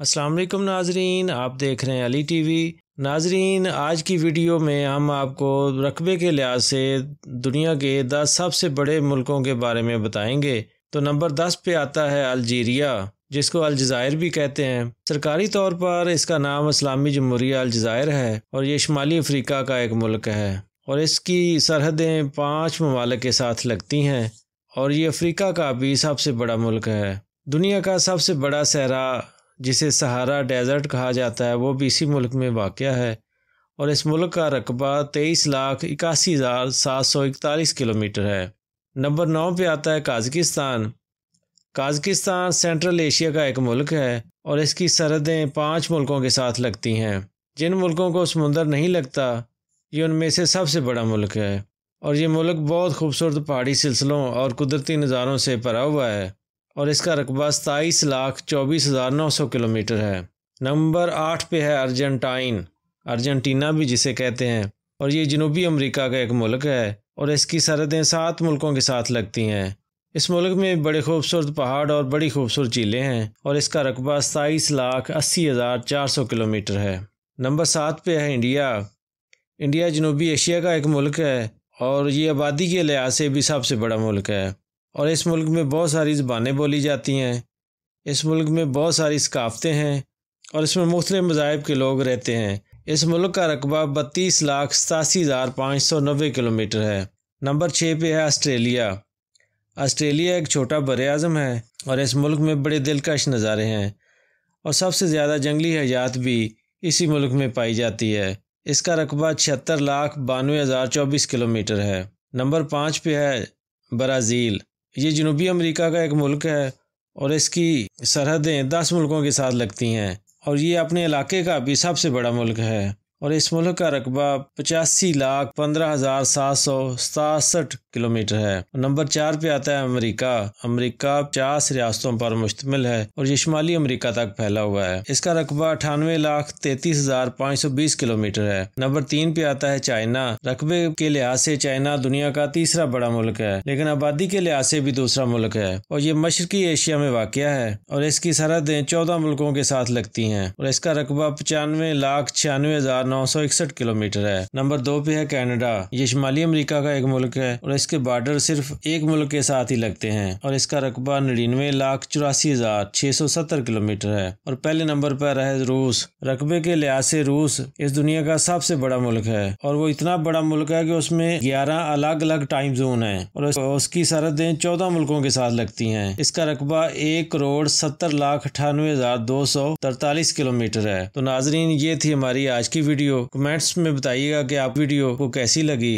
वालेकुम नाजरीन, आप देख रहे हैं अली टीवी। नाजरीन, आज की वीडियो में हम आपको रकबे के लिहाज से दुनिया के दस सबसे बड़े मुल्कों के बारे में बताएँगे। तो नंबर दस पे आता है अलजीरिया, जिसको अलजायर भी कहते हैं। सरकारी तौर पर इसका नाम इस्लामी जमहूरिया अलजायर है और ये शुमाली अफ्रीका का एक मुल्क है। और इसकी सरहदें पाँच ममालिक के साथ लगती हैं और ये अफ्रीका का भी सबसे बड़ा मुल्क है। दुनिया का सबसे बड़ा सहरा जिसे सहारा डेजर्ट कहा जाता है, वो भी इसी मुल्क में वाक़ है और इस मुल्क का रकबा तेईस लाख इक्यासी हज़ार सात सौ इकतालीस किलोमीटर है। नंबर नौ पे आता है काजकिस्तान। काजकिस्तान सेंट्रल एशिया का एक मुल्क है और इसकी सरहदें पाँच मुल्कों के साथ लगती हैं। जिन मुल्कों को समुंदर नहीं लगता, ये उनमें से सबसे बड़ा मुल्क है और ये मुल्क बहुत खूबसूरत पहाड़ी सिलसिलों और कुदरती नज़ारों से भरा हुआ है। और इसका रकबा सताईस लाख चौबीस हज़ार नौ सौ किलोमीटर है। नंबर आठ पे है अर्जेंटाइन। अर्जेंटीना भी जिसे कहते हैं। और ये जनूबी अमेरिका का एक मुल्क है और इसकी सरहदें सात मुल्कों के साथ लगती हैं। इस मुल्क में बड़े खूबसूरत पहाड़ और बड़ी खूबसूरत झीलें हैं और इसका रकबा सताईस लाख अस्सी हज़ार चार सौ किलोमीटर है। नंबर सात पे है इंडिया। इंडिया जनूबी एशिया का एक मुल्क है और ये आबादी के लिहाज से भी सबसे बड़ा मुल्क है। और इस मुल्क में बहुत सारी ज़बानें बोली जाती हैं। इस मुल्क में बहुत सारी सकाफ़तें हैं और इसमें मुख्तलिफ़ मज़ाहब के लोग रहते हैं। इस मुल्क का रकबा बत्तीस लाख सतासी हज़ार पाँच सौ नब्बे किलोमीटर है। नंबर छः पे है आस्ट्रेलिया आस्ट्रेलिया एक छोटा बर अज़म है और इस मुल्क में बड़े दिलकश नज़ारे हैं और सबसे ज़्यादा जंगली हयात भी इसी मुल्क में पाई जाती है। इसका रकबा छिहत्तर लाख बानवे हज़ार चौबीस किलोमीटर है। नंबर पाँच पे है ब्राज़ील। ये जनूबी अमेरिका का एक मुल्क है और इसकी सरहदें दस मुल्कों के साथ लगती हैं और ये अपने इलाके का भी सबसे बड़ा मुल्क है। और इस मुल्क का रकबा पचासी लाख पंद्रह हज़ार सात सौ सतासठ किलोमीटर है। नंबर चार पे आता है अमेरिका। अमेरिका पचास रियासतों पर मुश्तमिल है और ये शुमाली अमेरिका तक फैला हुआ है। इसका रकबा अठानवे लाख तैतीस हज़ार पाँच सौ बीस किलोमीटर है। नंबर तीन पे आता है चाइना। रकबे के लिहाज से चाइना दुनिया का तीसरा बड़ा मुल्क है, लेकिन आबादी के लिहाज से भी दूसरा मुल्क है। और ये मशरकी एशिया में वाक़ है और इसकी सरहदें चौदह मुल्कों के साथ लगती हैं। और इसका रकबा पचानवे लाख छियानवे हज़ार किलोमीटर है। नंबर दो पे है कनाडा। ये शुमाली अमेरिका का एक मुल्क है और इसके बॉर्डर सिर्फ़ एक मुल्क के साथ ही लगते हैं और इसका रकबा निन्यानवे लाख चौरासी हज़ार छह सौ सत्तर किलोमीटर है और पहले नंबर पर है रूस। रकबे के लिहाज से रूस इस दुनिया का सबसे बड़ा मुल्क है और वो इतना बड़ा मुल्क है कि उसमें ग्यारह अलग अलग टाइम जोन है और उसकी सरहदें चौदह मुल्कों के साथ लगती है। इसका रकबा एक करोड़ सत्तर लाख अठानवे हज़ार दो सौ तरतालीस किलोमीटर है। तो नाजरीन, ये थी हमारी आज की वीडियो। वीडियो कमेंट्स में बताइएगा कि आप वीडियो को कैसी लगी।